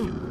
Mm.